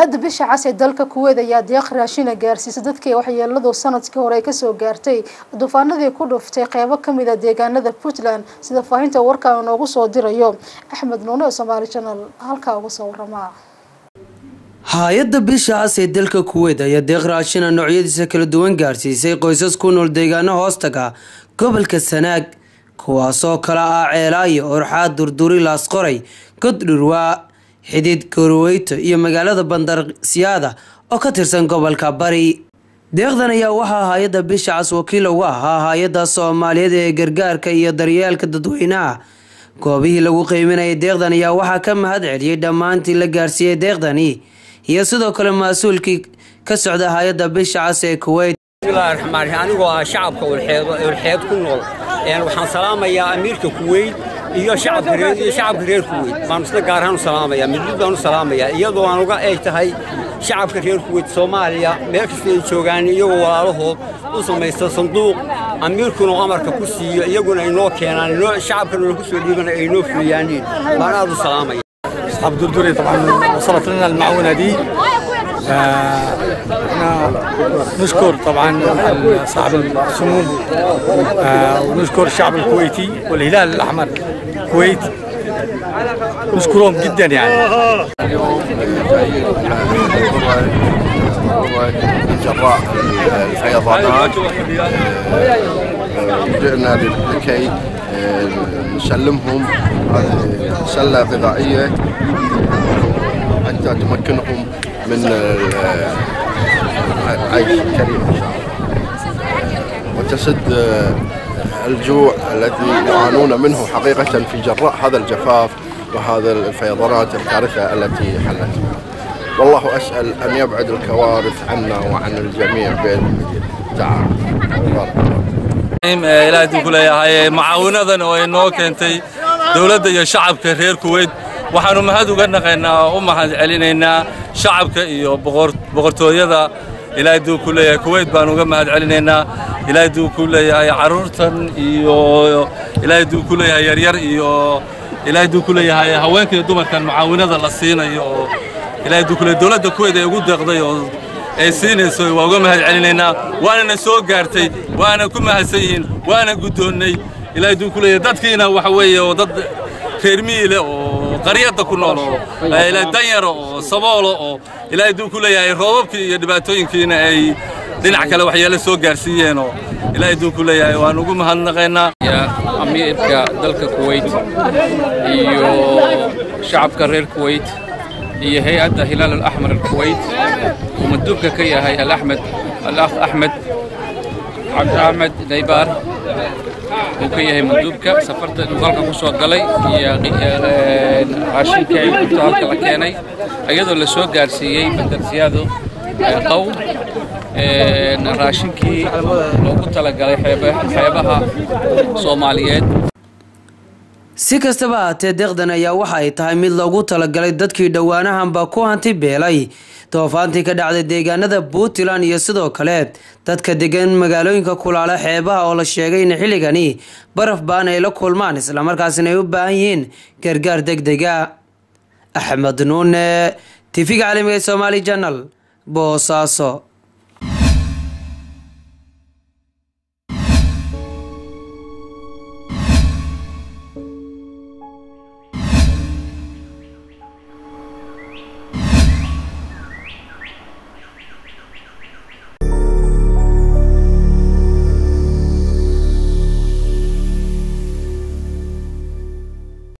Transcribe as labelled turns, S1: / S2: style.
S1: hay'adda bisha cas ee dalka kuweed ayaa deeq raashina gaarsiisay dadkii waxyeeladu sannadkii hore ay ka soo gaartay duufaanadii ku dhuftay qeybo ka mid a deegaanada puntland sida faahinta warkaan noogu soo dirayo. Axmed nuune oo somaali janal halkaa uga soo waramaa
S2: hay'adda bisha cas ee dalka kuweed ayaa deeq raashina noocyadiisa kala duwan gaarsiisay qoysas ku nool deegaano hoostaga gobolka sanaag kuwaasoo kala ah ceelaayo orxaad durduri laasqoray goddhurwaa xidid goroweyto iyo magaalada bandarsiyaada oo ka tirsan gobolka bari. Deeqdan ayaa waxaa hay'adda bisha cas wakiil uga ahaa hay'adda soomaaliyeed ee gargaarka iyo daryeelka dadweynaha. Goobihii lagu qiiminayay deeqdan ayaa waxaa ka mahad celiyey dhammaantii la gaarsiiyey deeqdani iyo sidoo kale mas'uulkii ka socda hay'adda bisha cas ee kuweyt
S3: anigoo ah shacabka ulxeed ku nool waxaan salaamayaa amiirka kuweyt شعب كريم شعب كريم كويت مانسنا قارهان سلامة يا مدودان يا إيا دوانو غا شعب كريم كويت سوماليا ميكسي شوغان يو والوهو وصو صندوق أمير كونو عمر كوسي يقول إنه كان إنه شعب كونو كوسي يقول إنه في يعني مرادو سلامة
S4: أصحاب دردوري طبعا وصلت لنا المعونة دي نشكر طبعا صاحب السمو ونشكر الشعب الكويتي والهلال الاحمر الكويت. نشكرهم جدا يعني.
S5: اليوم جراء الفيضانات جئنا لكي نسلمهم. هذه سلة غذائية حتى تمكنهم من العيش الكريم إن شاء الله. وتسد الجوع الذي يعانون منه حقيقة في جراء هذا الجفاف وهذا الفيضانات الكارثة التي حلت. والله أسأل أن يبعد الكوارث عنا وعن الجميع بين تعالى
S6: إيه، إلى تقول يا هاي معاونة إيه، نوك أنت دولة يا شعب كثير كويت. وحنو ما هذا قلنا أمها علينا شعب كيو بغرت بغرتو يذا ilaahay duu ku leeyahay kuweyt baan uga mahad celinaynaa ilaahay duu ku leeyahay carruurtan iyo ilaahay duu ku leeyahay yaryar iyo ilaahay duu ku leeyahay haweenka iyo dumarkan macaawinada la siinayo oo ilaahay duu ku leeyahay dowladda kuweyt ay ugu deeqday oo ay siinayso waa uga mahad celinaynaa waanana soo gaartay waana ku mahadsan yihiin waana guddoonnay. Ilaahay duu ku leeyahay dadkiina waxa weeye oo dad reer miile oo qaryadda ku nool oo danyaro oo saboolo oo ilaahay duu ku leeyahay roobabkii iyo dhibaatooyinkiina ay dhinac kale waxyeelo soo gaarsiiyeen oo ilaahay duu ku leeyahay waan ugu mahadnaqaynaa
S7: amiirka dalka kuweyt iyo shacabka reer kuweyt iyo hay'adda hilaal alaxmar alkuweyt uu maduubka ka yahay alaxmed alakh axmed cabdi axmed naybaar uu ka yahay maduubka safarta inuu halka ku galay iyo raashinkii cunto halka la keenay iyadoo la gaarsiiyey bandarsiyaado qow raashinkii loogu talagalay xeebaha soomaaliyeed
S2: si kastaba ahaatee deeqdan ayaa waxa ay tahay mid loogu talagalay dadkii dhowaanahanba ku hanti beelay. Doofaantii ka dhacday deegaanada puntland iyo sidoo kale dadka degan magaalooyinka kulaala xeebaha oo la sheegay in xilligani baraf baan ay la kulmaan islamarkaasina ay u baahan yihiin gargaar deg dega axmed nuune tifiga caalamiga ee somaali janal boosaaso